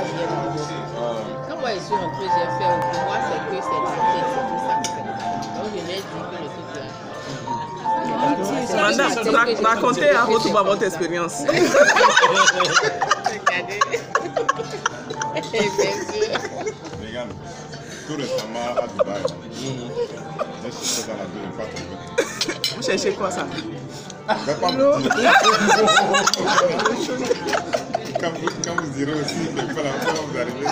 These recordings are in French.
pas bien. Quand moi je suis rentrée, j'ai fait, pour moi c'est que c'est la tête, c'est tout ça. Donc je l'ai dit que le truc là. Madame, rac- racontez à votre, à votre expérience. Regardez. Bien sûr. Regarde, tout récemment à Dubaï, j'ai cherché dans la ville, pas trouvé. Vous cherchez quoi ça? Je vais pas vous dire. Quand vous, quand vous direz aussi, quelquefois là, quand vous arrivez,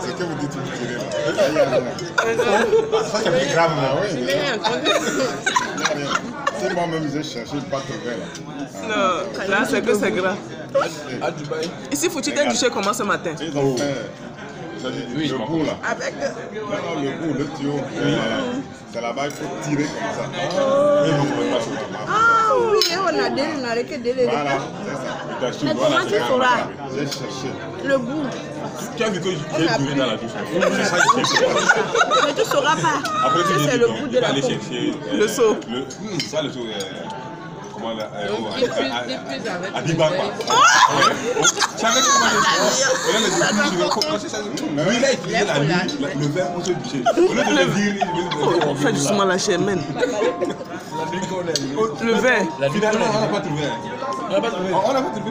ce que vous dites, vous direz c'est plus grave là, oui. Si moi-même j'ai cherché, pas trouvé là. Non, là c'est que c'est grave. À Dubaï. Ici, faut-tu t'es douché comment ce matin? Ils ont fait c'est-à-dire Oui, je le bout là. Avec. Non, non, le bout, le tuyau. euh, C'est là-bas, il faut tirer comme ça. Et vous pouvez pas sur la main. Ah oui, on a délai, on a arrêté délai. Voilà, c'est ça. Mais comment tu c'est sauras ça. J'ai cherché. Le bout. Tu as vu que j'ai duré dans la douche. Mais tu sauras pas. Après, c'est le bout de la euh, Le seau. Le, hum, ça, le seau. Comment là euh, oh, le verre. quoi. Tu savais comment les. Lui, utilisait la nuit, la- le verre se. Au lieu de le dire, il Oh, fais doucement la chaîne. Le vin. La Finalement, on n'a pas trouvé. On n'a pas trouvé. On n'a pas trouvé.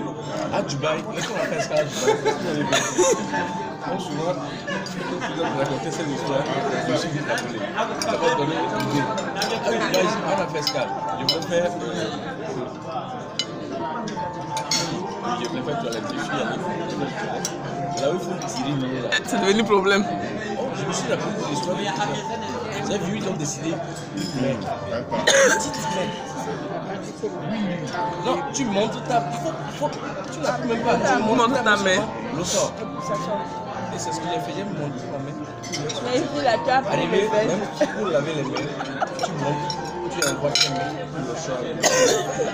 À Dubaï, laisse-moi faire ça à Dubaï. Bon, souvent, quand tu dois me raconter cette histoire, je suis vite appelé. Ça va te donner une idée. Je. Je Là où il faut tirer là. C'est devenu problème. Oh, je me suis rappelé de l'histoire de quelqu'un. J'ai vu, ils ont décidé. Non, tu montes ta. faut- faut- tu n'as même pas. Tu Montre ta main. Le sort. Et c'est ce que j'ai fait, j'ai monté ma main. Mais ici, là, tu as pris Arrivé, même pour laver les mains, tu montes, tu envoies tes mains pour le.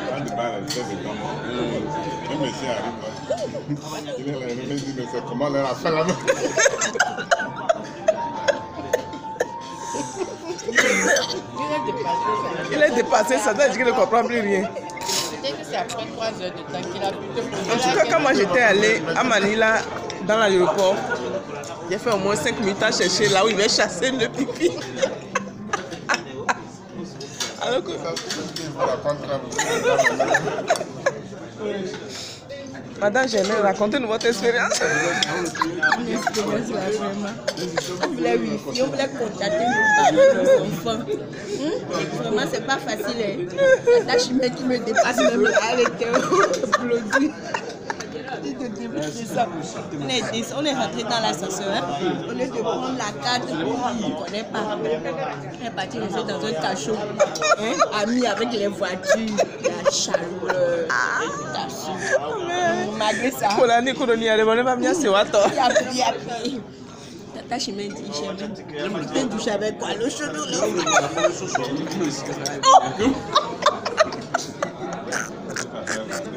Quand le bar, il fait des gants. Le monsieur arrive là. Il est là, il me dit, mais c'est comment leur a fait la main Il est dépassé ça. Il est dépassé, ça doit dire qu'il ne comprend plus rien. Peut-être que c'est après 3 heures de temps qu'il a pu te En tout la cas, quand moi j'étais allé à Manila, dans l'aéroport, j'ai fait au moins 5 minutes à chercher là où il va chasser le pipi. Alors que. Madame Germaine, racontez-nous votre expérience. Expérience là, vraiment. On voulait wifi, on voulait contacter nos enfants. Vraiment, c'est pas facile. Hein? La chimère qui me dépasse même là, elle était. Ça. On est, des- on est rentré dans. Hein? Au lieu de prendre la carte, on ne connaît pas. On est parti rester dans un cachot. Hein? Amis avec les voitures, la chaleur. Malgré ça. Wato. Tata Chimène dit, Chimène, tu t'es douché avec quoi Le chaudou, le Au moins, il devait donner quelqu'un pour montrer comment il Deux fois, j'ai fait rien. Ah bon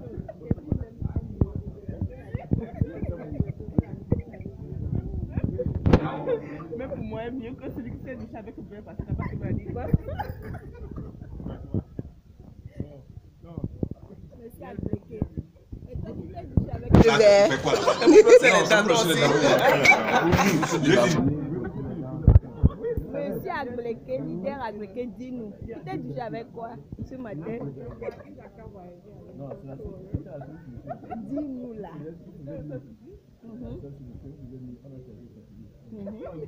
Mais pour moi, mieux que celui qui s'est douché avec le parce que parce qu'il m'a dit quoi. Le verre. fait quoi Monsieur Agbleke, leader Agbleke, dis-nous, tu avec quoi ce matin Dis-nous là.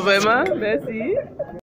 Alors vraiment, merci.